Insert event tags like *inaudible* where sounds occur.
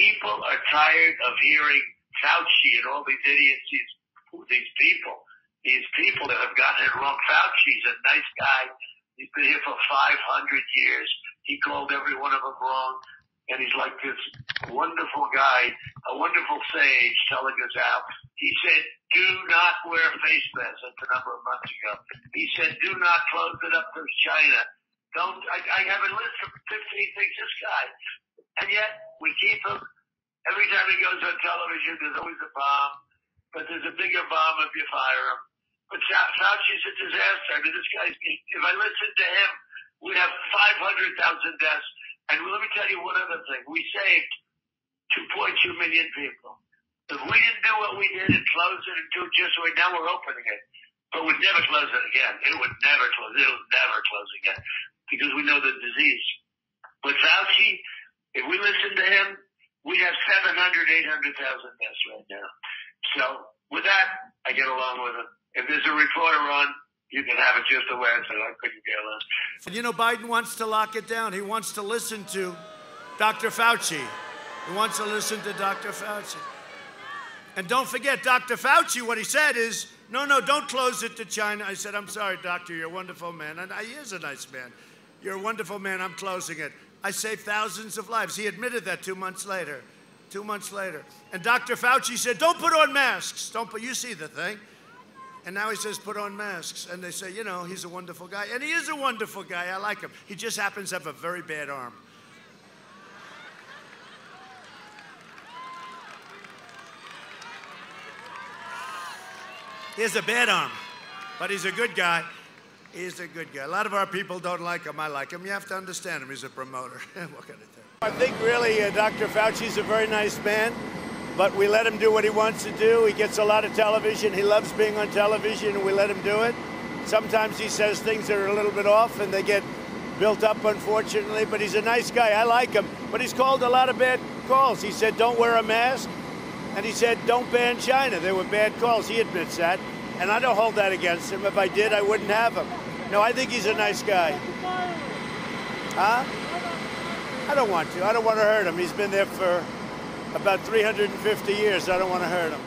people are tired of hearing Fauci and all these idiots, these, these people, these people that have gotten it wrong. Fauci's a nice guy. He's been here for 500 years. He called every one of them wrong. And he's like this wonderful guy, a wonderful sage telling us out. He said, do not wear face masks. That's a number of months ago. He said, do not close it up to China. Don't, I, I have a list of 15 things this guy. And yet we keep him. Every time he goes on television, there's always a bomb. But there's a bigger bomb if you fire him. But Fauci's a disaster. I mean, this guy's, if I listen to him, we'd have 500,000 deaths. And let me tell you one other thing. We saved 2.2 million people. If we didn't do what we did and close it and do it just right now, we're opening it. But we'd never close it again. It would never close. It'll never close again because we know the disease. But Fauci, if we listen to him, we'd have 700, 800,000 deaths right now. So with that, I get along with him. If there's a reporter on, you can have it just the way I said. I couldn't care less. And you know, Biden wants to lock it down. He wants to listen to Dr. Fauci. He wants to listen to Dr. Fauci. And don't forget, Dr. Fauci, what he said is, no, no, don't close it to China. I said, I'm sorry, doctor, you're a wonderful man. And he is a nice man. You're a wonderful man. I'm closing it. I saved thousands of lives. He admitted that two months later. Two months later. And Dr. Fauci said, don't put on masks. Don't put, you see the thing. And now he says, put on masks. And they say, you know, he's a wonderful guy. And he is a wonderful guy. I like him. He just happens to have a very bad arm. He has a bad arm, but he's a good guy. He's a good guy. A lot of our people don't like him. I like him. You have to understand him. He's a promoter. *laughs* what can I? I think really uh, Dr. Fauci's a very nice man, but we let him do what he wants to do. He gets a lot of television. He loves being on television, and we let him do it. Sometimes he says things that are a little bit off, and they get built up, unfortunately. But he's a nice guy. I like him. But he's called a lot of bad calls. He said, don't wear a mask. And he said, don't ban China. There were bad calls. He admits that. And I don't hold that against him. If I did, I wouldn't have him. No, I think he's a nice guy. Huh? I don't want to. I don't want to hurt him. He's been there for about 350 years. I don't want to hurt him.